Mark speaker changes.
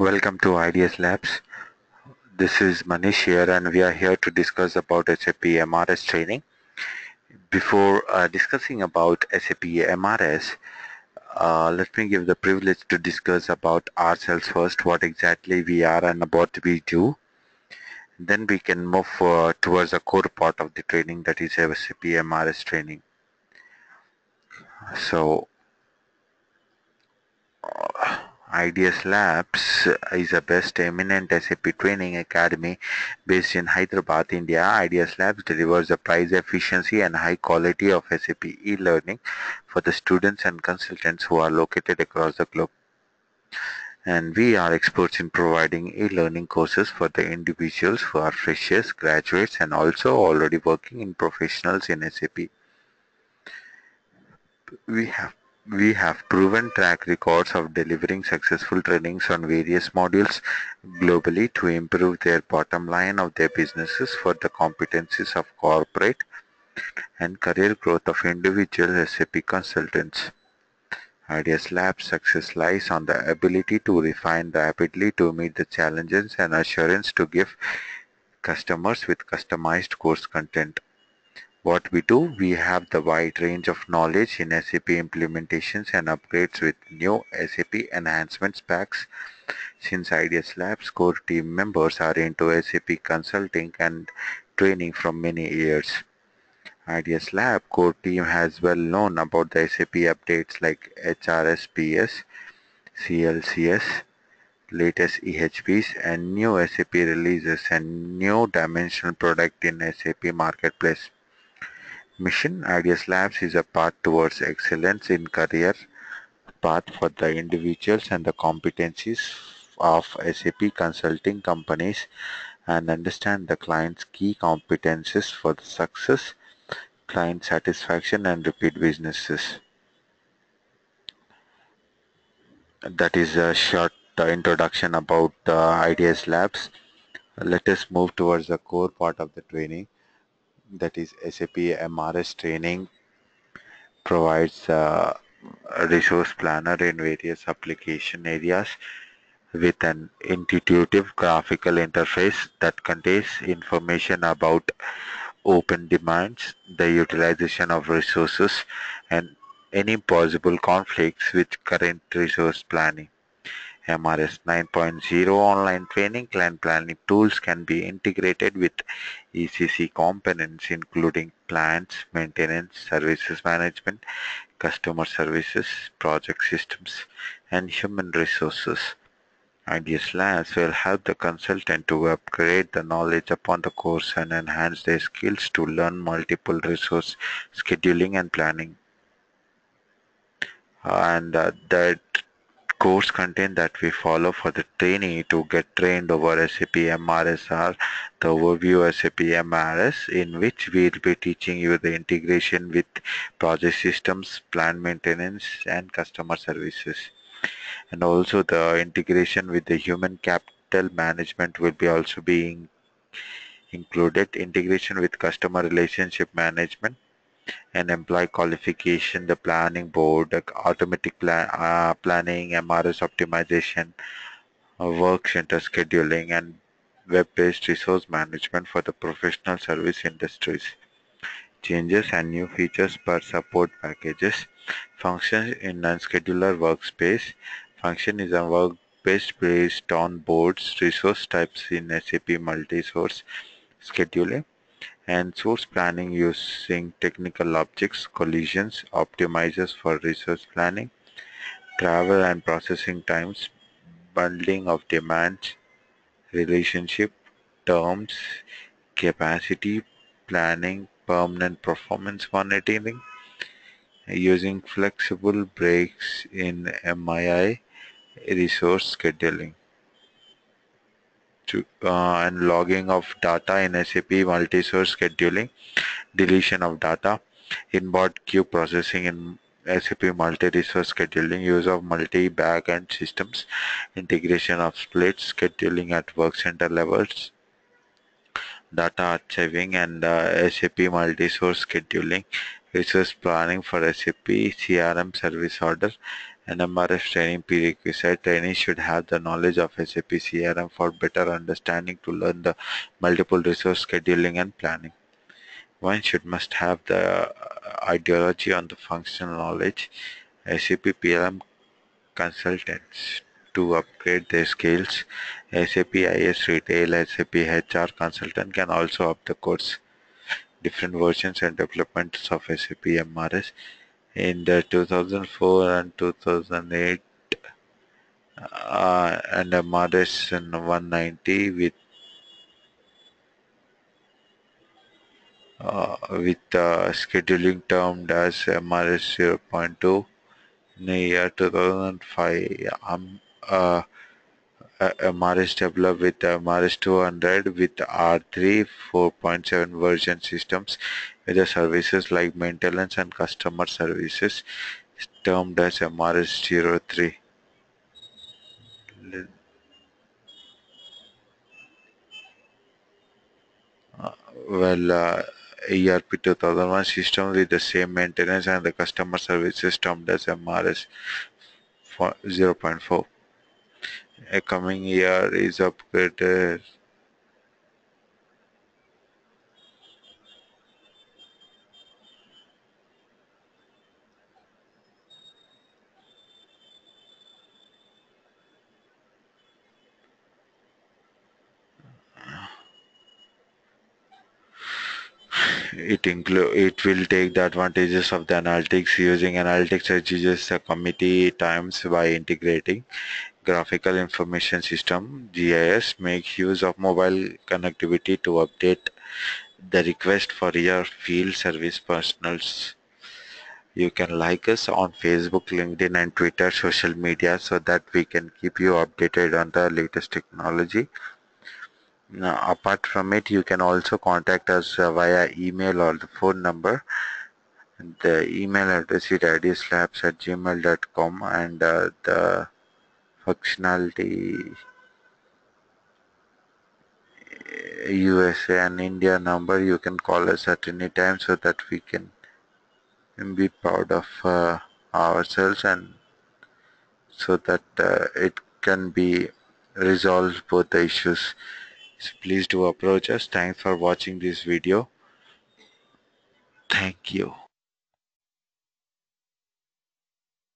Speaker 1: Welcome to IDES Labs. This is Manish here and we are here to discuss about SAP MRS training. Before uh, discussing about SAP MRS, uh, let me give the privilege to discuss about ourselves first, what exactly we are and what we do. Then we can move uh, towards the core part of the training that is SAP MRS training. So, IDES Labs is the best eminent SAP training academy based in Hyderabad, India. IDES Labs delivers the price efficiency and high quality of SAP e-learning for the students and consultants who are located across the globe. And we are experts in providing e-learning courses for the individuals who are freshers, graduates, and also already working in professionals in SAP. We have we have proven track records of delivering successful trainings on various modules globally to improve their bottom line of their businesses for the competencies of corporate and career growth of individual SAP consultants. IDES Lab's success lies on the ability to refine rapidly to meet the challenges and assurance to give customers with customized course content. What we do, we have the wide range of knowledge in SAP implementations and upgrades with new SAP enhancements packs. Since IDES Labs core team members are into SAP consulting and training from many years. IDES Lab core team has well known about the SAP updates like HRSPS, CLCS, latest EHPs and new SAP releases and new dimensional product in SAP marketplace. Mission IDES Labs is a path towards excellence in career path for the individuals and the competencies of SAP consulting companies and understand the client's key competencies for the success, client satisfaction and repeat businesses. That is a short uh, introduction about uh, IDES Labs. Let us move towards the core part of the training that is SAP MRS training provides uh, a resource planner in various application areas with an intuitive graphical interface that contains information about open demands, the utilization of resources, and any possible conflicts with current resource planning. MRS 9.0 online training client planning tools can be integrated with ECC components including plants, maintenance, services management, customer services, project systems, and human resources. IDES will help the consultant to upgrade the knowledge upon the course and enhance their skills to learn multiple resource scheduling and planning. and uh, that course content that we follow for the trainee to get trained over SAP MRS are the overview SAP MRS in which we will be teaching you the integration with project systems, plant maintenance and customer services. And also the integration with the human capital management will be also being included. Integration with customer relationship management and employee qualification, the planning board, automatic plan, uh, planning, MRS optimization, uh, work center scheduling, and web-based resource management for the professional service industries. Changes and new features per support packages. Functions in non-scheduler workspace. Function is a work-based based on boards, resource types in SAP multi-source scheduling and source planning using technical objects, collisions, optimizers for resource planning, travel and processing times, bundling of demands, relationship, terms, capacity, planning, permanent performance monitoring, using flexible breaks in MII, resource scheduling to, uh, and logging of data in SAP multi-source scheduling, deletion of data, inbound queue processing in SAP multi-resource scheduling, use of multi-backend systems, integration of split scheduling at work center levels, data archiving and uh, SAP multi-source scheduling, resource planning for SAP CRM service order, An MRS training prerequisite trainees should have the knowledge of SAP CRM for better understanding to learn the multiple resource scheduling and planning. One should must have the uh, ideology on the functional knowledge. SAP PLM consultants to upgrade their skills. SAP IS Retail, SAP HR consultant can also up the course. Different versions and developments of SAP MRS in the 2004 and 2008 uh, and MRS 190 with uh, with uh, scheduling termed as MRS 0.2 in the year 2005. Um, uh, MRS developed with MRS 200 with R3 4.7 version systems with the services like maintenance and customer services termed as MRS 03. Uh, well, uh, ERP 2001 system with the same maintenance and the customer services termed as MRS 0.4 a coming year is upgraded it include it will take the advantages of the analytics using analytics reduces the committee times by integrating graphical information system GIS makes use of mobile connectivity to update the request for your field service personals. You can like us on Facebook, LinkedIn and Twitter social media so that we can keep you updated on the latest technology. Now, apart from it, you can also contact us via email or the phone number. The email address is idslabs at gmail.com and uh, the functionality USA and India number you can call us at any time so that we can be proud of uh, ourselves and so that uh, it can be resolved both the issues. So please do approach us. Thanks for watching this video. Thank you